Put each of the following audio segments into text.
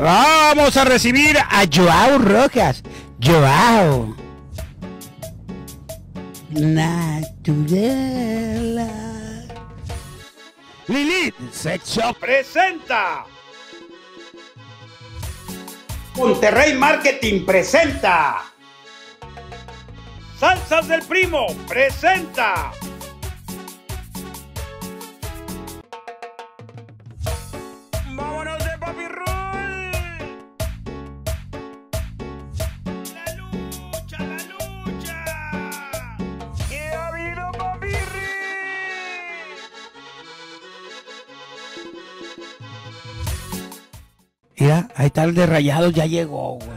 Vamos a recibir a Joao Rojas. Joao. Naturela. Lilith Sex Shop presenta. Monterrey Marketing presenta. Salsas del Primo presenta. Mira, ahí está el de Rayados, ya llegó, güey.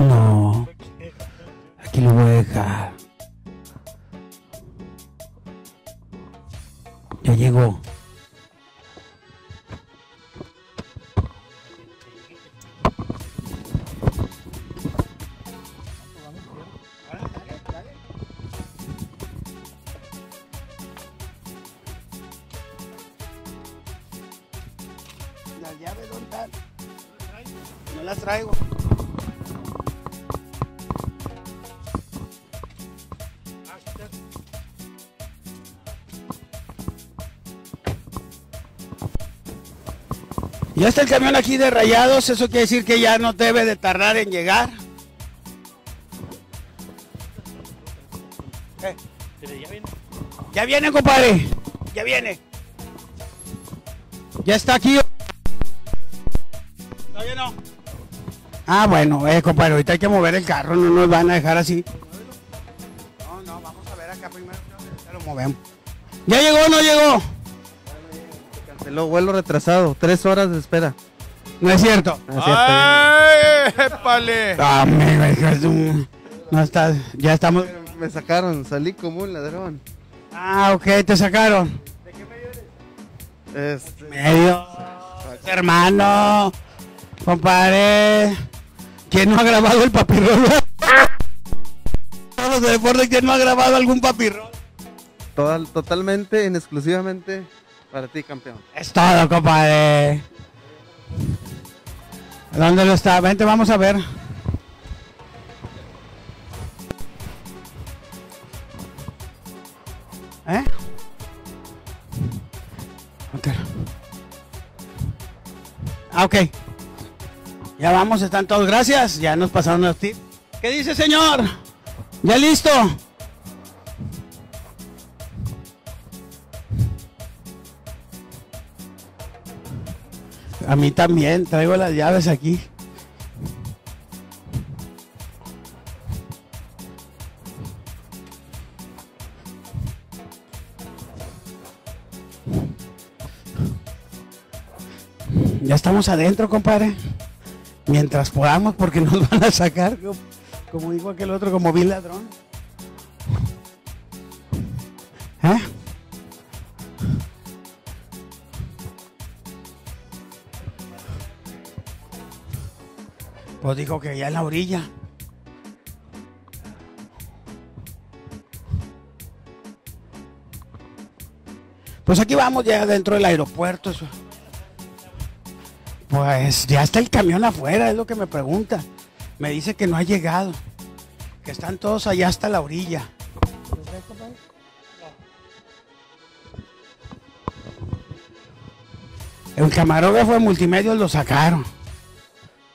No. Aquí lo voy a dejar. Ya llegó. Las traigo. Ya está el camión aquí de rayados, eso quiere decir que ya no debe de tardar en llegar. Ya viene, compadre. Ya viene. Ya está aquí. Ah, bueno, eh, compadre, ahorita hay que mover el carro, no nos van a dejar así. No, no, vamos a ver acá primero. Ya lo movemos. ¿Ya llegó o no llegó? Canceló vuelo retrasado, tres horas de espera. No es cierto. No es cierto, ¡Ay, épale! Ah, Amigo, hijo de su- No está, ya estamos. Me sacaron, salí como un ladrón. Ah, ok, te sacaron. Este, Medio. Hermano, compadre. ¿Quién no ha grabado el papirrón? Todos de deporte, ¿quién no ha grabado algún papirrón? total, totalmente, en exclusivamente para ti, campeón. Es todo, compadre. ¿Dónde lo está? Vente, vamos a ver. ¿Eh? Ok. Ah, ok. Ya vamos, están todos. Gracias. Ya nos pasaron los tips. ¿Qué dice, señor? ¿Ya listo? A mí también, traigo las llaves aquí. Ya estamos adentro, compadre. Mientras podamos, porque nos van a sacar, como- dijo aquel otro, como vi ladrón. ¿Eh? Pues dijo que ya en la orilla. Pues aquí vamos ya dentro del aeropuerto. Pues ya está el camión afuera, es lo que me pregunta. Me dice que no ha llegado. Que están todos allá hasta la orilla. El camarógrafo de multimedia lo sacaron.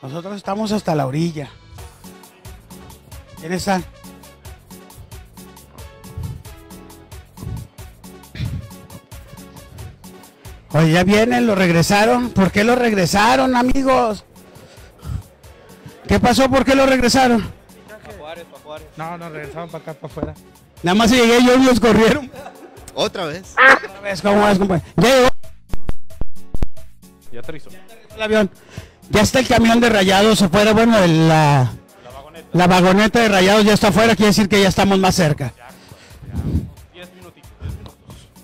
Nosotros estamos hasta la orilla. ¿Quiénes están? Oye, ya vienen, lo regresaron. ¿Por qué lo regresaron, amigos? ¿Qué pasó? ¿Por qué lo regresaron? No, nos regresamos para acá, para afuera. Nada más llegué yo y los corrieron. Otra vez. Otra vez, ¿Cómo vas, compadre? Ya llegó Ya aterrizó. el avión. Ya está el camión de rayados afuera. Bueno, el, la, la vagoneta de rayados ya está afuera. Quiere decir que ya estamos más cerca.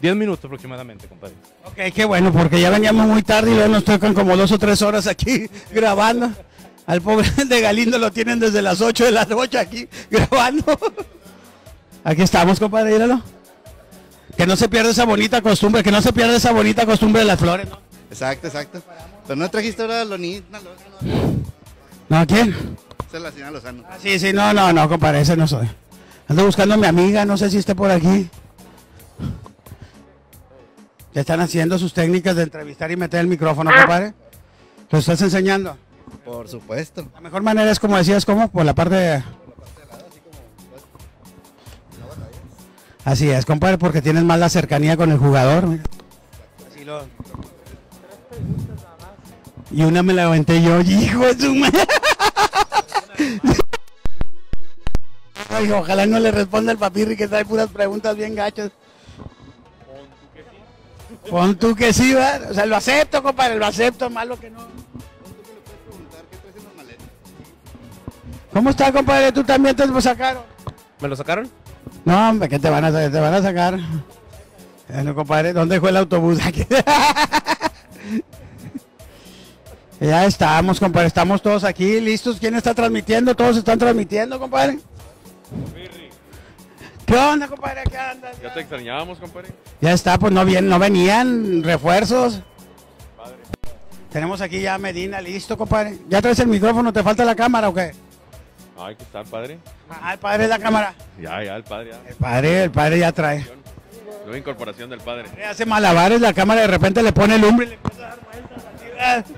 10 minutos aproximadamente, compadre. Ok, qué bueno, porque ya veníamos muy tarde y luego nos tocan como dos o tres horas aquí grabando. Al pobre de Galindo lo tienen desde las 8 de la noche aquí grabando. Aquí estamos, compadre, míralo. Que no se pierda esa bonita costumbre, que no se pierda esa bonita costumbre de las flores. ¿no? Exacto, exacto. Pero no trajiste ahora a Lonita, Lozano. ¿No, quién? Esa es la señora Lozano. Ah, Sí, sí, no, no, no, compadre, ese no soy. Ando buscando a mi amiga, no sé si esté por aquí. Ya están haciendo sus técnicas de entrevistar y meter el micrófono, compadre. ¿Lo estás enseñando? Por supuesto. La mejor manera es como decías, ¿cómo? Por la parte de... Así es, compadre, porque tienes más la cercanía con el jugador. mira. Así lo- Y una me la aventé yo, hijo de su madre. Ay, ojalá no le responda el papirri que trae puras preguntas bien gachas. Pon tú que sí, va. O sea, lo acepto, compadre, lo acepto, malo que no. ¿Cómo está, compadre? ¿Tú también te lo sacaron? ¿Me lo sacaron? No, hombre, ¿qué te van a, te van a sacar? Bueno, compadre, ¿dónde fue el autobús? Aquí. ya estamos, compadre, estamos todos aquí, listos. ¿Quién está transmitiendo? Todos están transmitiendo, compadre. ¿Qué onda, compadre? ¿Qué andas? Ya te extrañábamos, compadre. Ya está, pues no, bien, no venían refuerzos. Tenemos aquí ya a Medina listo, compadre. ¿Ya traes el micrófono? ¿Te falta la cámara o qué? Ay, que está el padre. Ah, el padre es la cámara. Ya, ya, el padre. Ya. El padre, el padre ya trae. Nueva incorporación del padre. Le hace malabares la cámara de repente le pone lumbre y le empieza a dar vueltas así.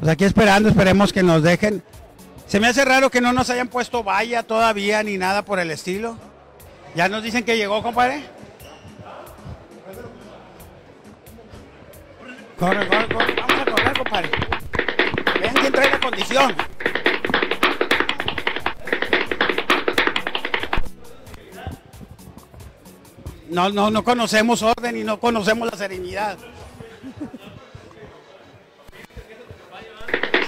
Pues aquí esperando, esperemos que nos dejen. Se me hace raro que no nos hayan puesto valla todavía ni nada por el estilo. Ya nos dicen que llegó, compadre. Corre, corre, corre. Vamos a correr, compadre. Vean quién trae la condición. No, no, no conocemos orden y no conocemos la serenidad.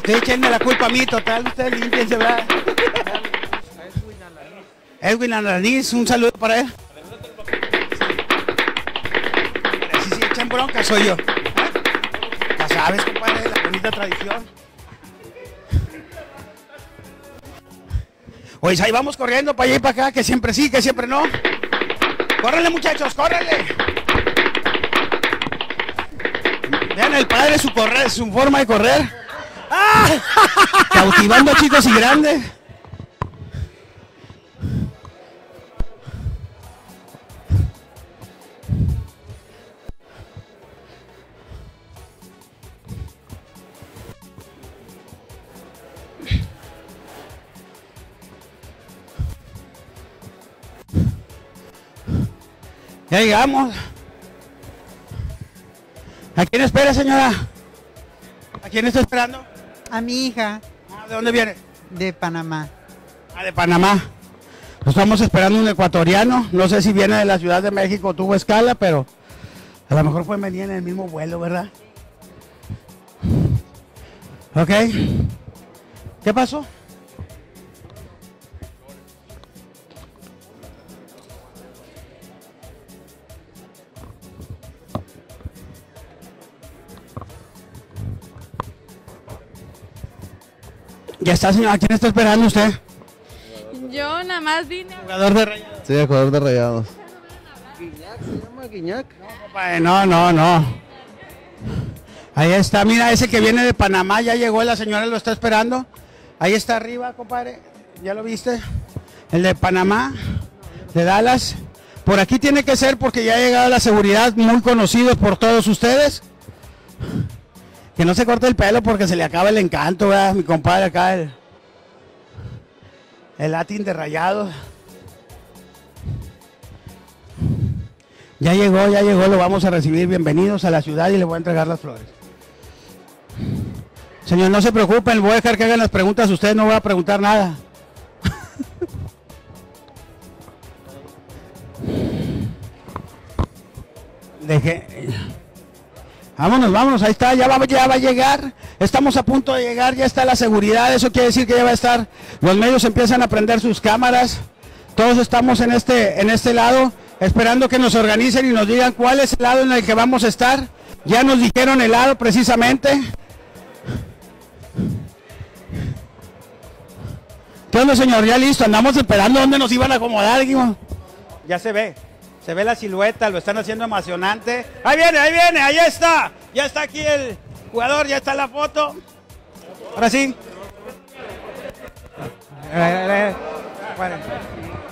Usted échenme la culpa a mí, total, ustedes limpiense, ¿verdad? Edwin Alaniz, un saludo para él. Si sí, echan bronca, soy yo. Ya sabes, compadre, la bonita tradición. Oye, ahí vamos corriendo para allá y para acá, que siempre sí, que siempre no. ¡Córrele, muchachos, córrele! Vean el padre su correr, su forma de correr. Cautivando chicos y grandes. Ya llegamos. ¿A quién espera, señora? ¿A quién está esperando? A mi hija Ah, ¿De dónde viene? de Panamá. Ah, de Panamá. Estamos esperando un ecuatoriano. No sé si viene de la Ciudad de México o tuvo escala, pero a lo mejor fue venir en el mismo vuelo, ¿verdad? Ok. ¿Qué pasó? Ya está, señor. ¿A quién está esperando usted? Yo nada más vine. Jugador de Rayados. Sí, jugador de rayados. Guiñac se llama Guiñac. Compadre, No, no, no. Ahí está, mira, ese que viene de Panamá ya llegó, la señora lo está esperando. Ahí está arriba, compadre. ¿Ya lo viste? El de Panamá, de Dallas. Por aquí tiene que ser porque ya ha llegado la seguridad, muy conocidos por todos ustedes. Que no se corte el pelo porque se le acaba el encanto, ¿verdad? Mi compadre acá, el, el latín de rayados. Ya llegó, ya llegó, lo vamos a recibir. Bienvenidos a la ciudad y le voy a entregar las flores. Señor, no se preocupen, voy a dejar que hagan las preguntas. Ustedes no voy a preguntar nada. Deje. Vámonos, vámonos, ahí está, ya va, ya va a llegar. Estamos a punto de llegar, ya está la seguridad. Eso quiere decir que ya va a estar. Los medios empiezan a prender sus cámaras. Todos estamos en este, en este lado, esperando que nos organicen y nos digan cuál es el lado en el que vamos a estar. Ya nos dijeron el lado precisamente. ¿Qué onda, señor? Ya listo, andamos esperando dónde nos iban a acomodar. dijimos. Ya se ve. Se ve la silueta, lo están haciendo emocionante. Ahí viene, ahí viene, ahí está. Ya está aquí el jugador, ya está la foto. Ahora sí. Eh, eh, eh. Bueno,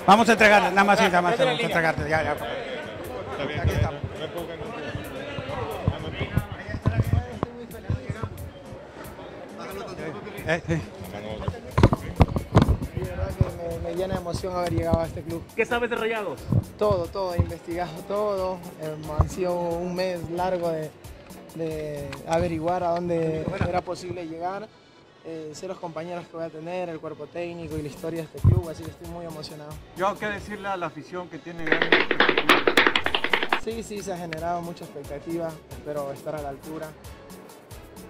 vamos a entregarle, nada más, sí, nada más, vamos a entregarte. Ya, ya. Aquí estamos. Eh, eh. Me, llena de emoción haber llegado a este club. ¿Qué sabes de Rayados? Todo, todo, he investigado todo. Eh, ha sido un mes largo de, de averiguar a dónde era posible llegar. Eh, sé los compañeros que voy a tener, el cuerpo técnico y la historia de este club, así que estoy muy emocionado. Yo, ¿qué decirle a la afición que tiene gran Sí, sí, se ha generado mucha expectativa, espero estar a la altura.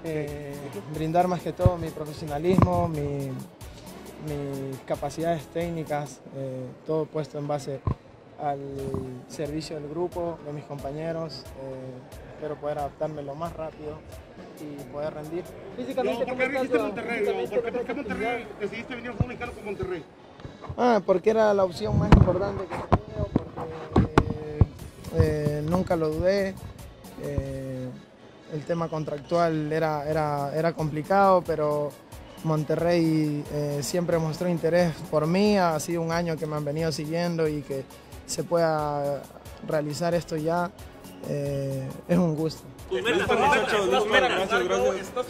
Eh, brindar más que todo mi profesionalismo, mi- mis capacidades técnicas, eh, todo puesto en base al servicio del grupo, de mis compañeros. eh, espero poder adaptarme lo más rápido y poder rendir. Físicamente, ¿cómo estás, Joao? Físicamente, ¿cómo estás Monterrey? decidiste venir a fútbol mexicano con Monterrey? Ah, porque era la opción más importante que tenía, porque eh, nunca lo dudé. eh, el tema contractual era, era, era complicado, pero Monterrey eh, siempre mostró interés por mí. Ha sido un año que me han venido siguiendo y que se pueda realizar esto ya eh, es un gusto. ¿Estás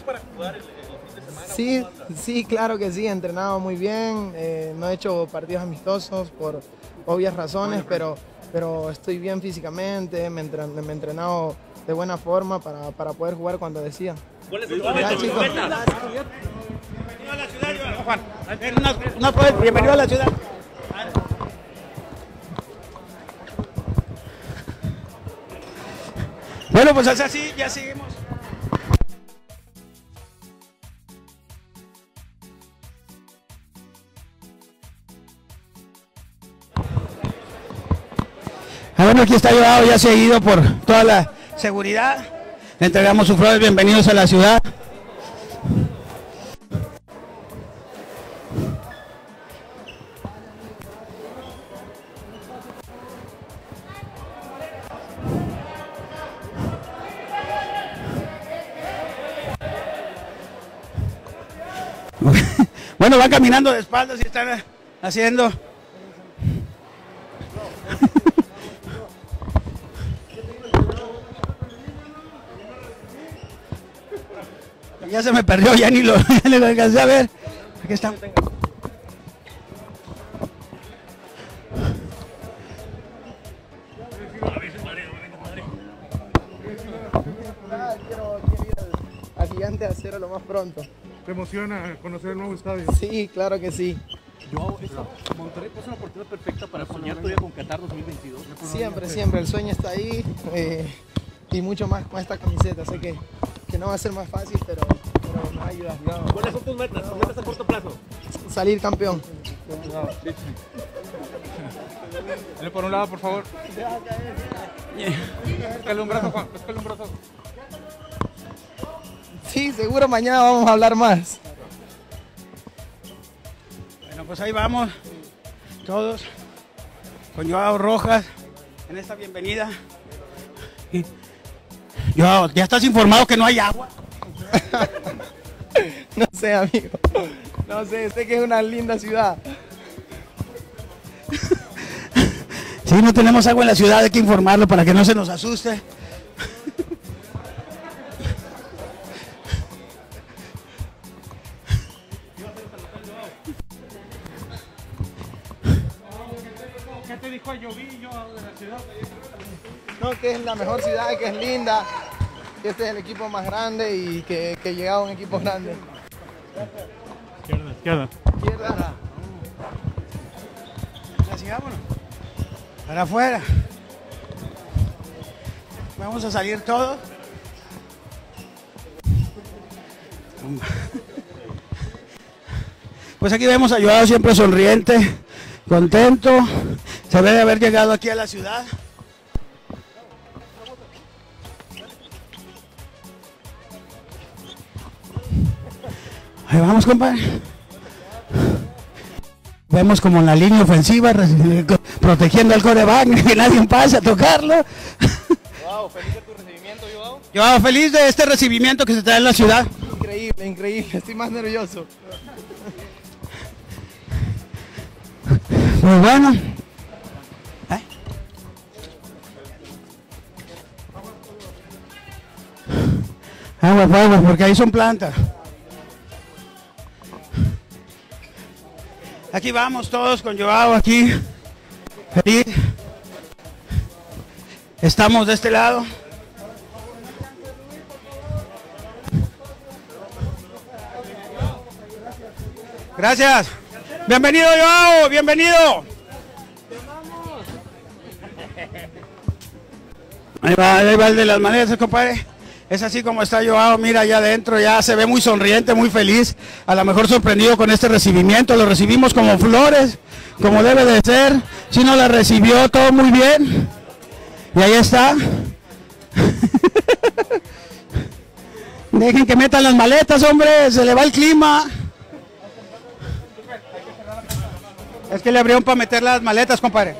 para jugar el, fin de semana? Sí, sí, claro que sí, he entrenado muy bien, eh, no he hecho partidos amistosos por obvias razones, pero, pero estoy bien físicamente, me, he entren- me he entrenado de buena forma para, para poder jugar cuando decía. ¿Cuáles son tus a la ciudad, Juan. Bienvenido a la ciudad. Bueno, pues así, ya seguimos. Ah, bueno, aquí está llevado ya seguido por toda la seguridad. Entregamos sus flores, bienvenidos a la ciudad. Bueno, van caminando de espaldas y están haciendo. Ya se me perdió, ya ni lo, ni lo alcancé a ver. Aquí están. Ah, al, gigante acero lo más pronto. ¿Te emociona conocer el nuevo estadio? Sí, claro que sí. Yo, Monterrey es una oportunidad perfecta para soñar todavía con Qatar 2022. Siempre, siempre, el sueño está ahí eh, y mucho más con esta camiseta. Sé que, que no va a ser más fácil, pero, pero me va a ayudar. ¿Cuáles son tus metas? ¿Tus metas a corto plazo? Salir campeón. Dale por un lado, por favor. Búscale un brazo, Juan. Búscale un brazo. Sí, seguro mañana vamos a hablar más. Bueno, pues ahí vamos. Todos. Con Joao Rojas. En esta bienvenida. Joao, ¿ya estás informado que no hay agua? No sé, amigo. No sé, sé que es una linda ciudad. Sí, no tenemos agua en la ciudad, hay que informarlo para que no se nos asuste. La mejor ciudad, que es linda, que este es el equipo más grande y que, que llega a un equipo grande. Izquierda, izquierda. Izquierda. Así vámonos. Para afuera. Vamos a salir todos. Pues aquí vemos a Joao siempre sonriente, contento. Se ve de haber llegado aquí a la ciudad. Ahí vamos, compadre. Vemos como en la línea ofensiva, protegiendo al coreback, que nadie pase a tocarlo. Wow, feliz de tu recibimiento, Joao. Yo feliz de este recibimiento que se da en la ciudad. Increíble, increíble. Estoy más nervioso. Muy bueno. ¿Eh? Agua, agua, porque ahí son plantas. Aquí vamos todos con Joao aquí. Feliz. Estamos de este lado. Gracias. Bienvenido, Joao. Bienvenido. Ahí va, ahí va el de las maletas, compadre. Es así como está Joao, mira allá adentro, ya se ve muy sonriente, muy feliz, a lo mejor sorprendido con este recibimiento, lo recibimos como flores, como debe de ser, si no la recibió todo muy bien, y ahí está. Dejen que metan las maletas, hombre, se le va el clima. Es que le abrieron para meter las maletas, compadre.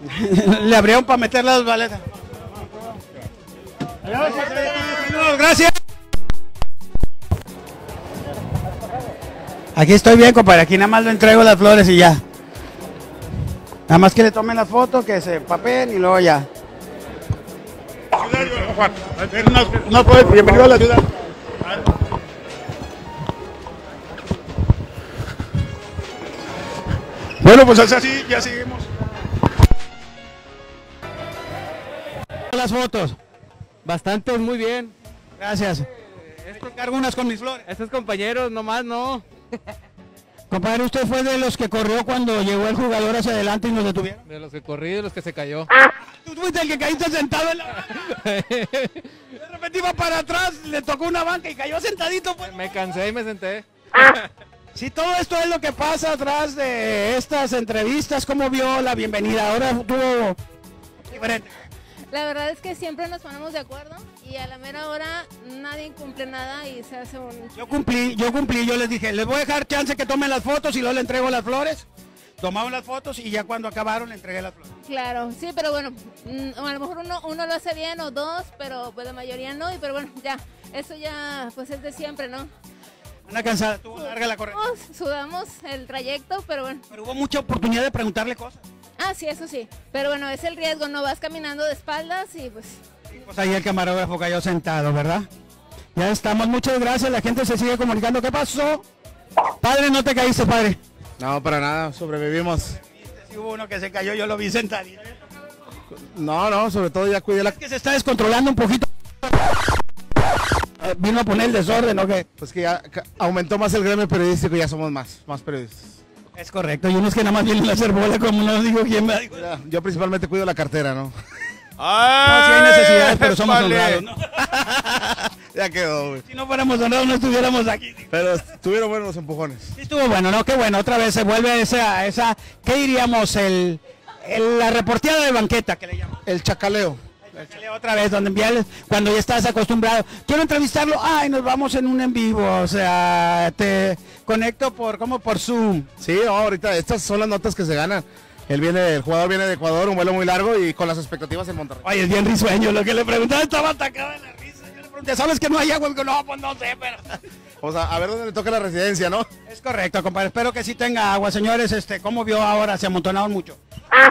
le abrieron para meter las maletas. Gracias. Aquí estoy bien, compadre. Aquí nada más le entrego las flores y ya. Nada más que le tomen las fotos, que se papeen y luego ya. Juan, no, puede, bienvenido a la ciudad. Bueno, pues así ya seguimos. Las fotos. Bastante, muy bien. Gracias. Esto cargo unas con mis flores. Estos compañeros, nomás no. Compadre, usted fue de los que corrió cuando llegó el jugador hacia adelante y nos detuvieron. De los que corrí, de los que se cayó. Tú fuiste el que caíste sentado en la banca. De repente iba para atrás, le tocó una banca y cayó sentadito. Pues. Me cansé y me senté. Sí, todo esto es lo que pasa atrás de estas entrevistas. ¿Cómo vio la bienvenida? Ahora tuvo diferente. La verdad es que siempre nos ponemos de acuerdo y a la mera hora nadie cumple nada y se hace un... Yo cumplí, yo cumplí, yo les dije, les voy a dejar chance que tomen las fotos y luego le entrego las flores. Tomaron las fotos y ya cuando acabaron le entregué las flores. Claro, sí, pero bueno, mm, a lo mejor uno, uno lo hace bien o dos, pero pues la mayoría no, y pero bueno, ya, eso ya pues es de siempre, ¿no? Anda cansada, tuvo larga la. Sudamos, sudamos el trayecto, pero bueno. Pero hubo mucha oportunidad de preguntarle cosas. Ah, sí, eso sí. Pero bueno, es el riesgo, no vas caminando de espaldas y pues... Pues ahí el camarógrafo cayó sentado, ¿verdad? Ya estamos, muchas gracias, la gente se sigue comunicando. ¿Qué pasó? Padre, no te caíste, padre. No, para nada, sobrevivimos. Si hubo uno que se cayó, yo lo vi sentadito. No, no, sobre todo ya cuidé la... Es que se está descontrolando un poquito. Eh, Vino a poner el desorden, ¿o qué? Pues que ya aumentó más el gremio periodístico y ya somos más, más periodistas. Es correcto, y unos que nada más vienen a hacer bola, como nos dijo quién me dijo. Mira, yo principalmente cuido la cartera, ¿no? No, sí hay necesidades, pero somos honrados, ¿no? ya quedó, güey. Si no fuéramos honrados, no estuviéramos aquí. Pero estuvieron buenos los empujones. Sí estuvo bueno, ¿no? Qué bueno, otra vez se vuelve esa, esa ¿qué diríamos? El, el- la reporteada de banqueta que le llaman. El chacaleo. Otra vez, donde envíales cuando ya estás acostumbrado. Quiero entrevistarlo, ay, nos vamos en un en vivo, o sea, te conecto por, como por Zoom. Sí, ahorita estas son las notas que se ganan. Él viene, el jugador viene de Ecuador, un vuelo muy largo y con las expectativas en Monterrey. Oye, es bien risueño, lo que le preguntaba estaba atacado de la risa. Yo le pregunté, ¿sabes que no hay agua? Digo, no, pues no sé, pero... O sea, a ver dónde le toca la residencia, ¿no? Es correcto, compadre, espero que sí tenga agua. Señores, este, ¿cómo vio ahora? Se amontonaron mucho.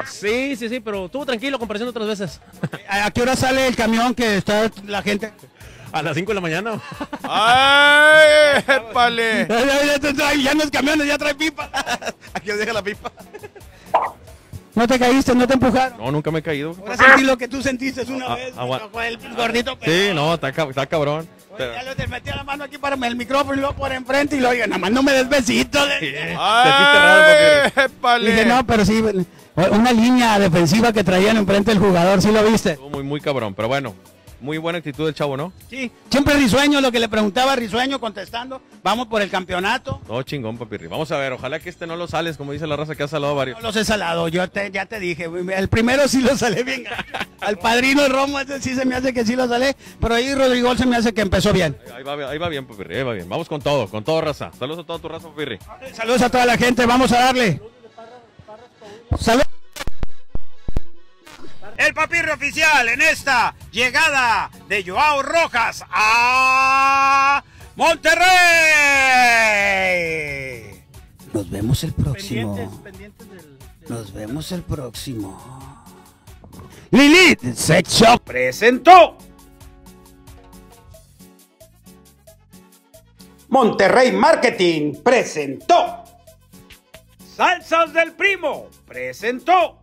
Sí, sí, sí, pero estuvo tranquilo comparación de otras veces. ¿A qué hora sale el camión que está la gente? A las 5 de la mañana. ¡Ay, épale! Ya, ya, ya te trae- ya no es camiones, ya trae pipa. Aquí os deja la pipa. No te caíste, no te empujaron. No, nunca me he caído. Ahora sentí lo que tú sentiste una Ah, vez. el gordito. Sí, no, está, ca- está cabrón. Ya lo te metí la mano aquí para el micrófono y luego por enfrente y lo oiga, nada más no me des besitos. ¡Ay, épale! Dije, no, pero sí, una línea defensiva que traían enfrente del jugador, ¿sí lo viste? Estuvo muy, muy cabrón, pero bueno. Muy buena actitud del chavo, ¿no? Sí, siempre risueño, lo que le preguntaba risueño contestando, vamos por el campeonato. No, chingón, papirri. Vamos a ver, ojalá que este no lo sales, como dice la raza que ha salado varios. No los he salado, yo te, ya te dije, el primero sí lo salé bien. Al padrino Romo, ese sí se me hace que sí lo salé, pero ahí Rodrigo se me hace que empezó bien. Ahí va, ahí va bien, papirri, ahí va bien. Vamos con todo, con todo, raza. Saludos a toda tu raza, papirri. Saludos a toda la gente, vamos a darle. Saludos. el papirro oficial en esta llegada de Joao Rojas a Monterrey. Nos vemos el próximo. Nos vemos el próximo. Lilith Sex Shop presentó. Monterrey Marketing presentó. Salsas del Primo presentó.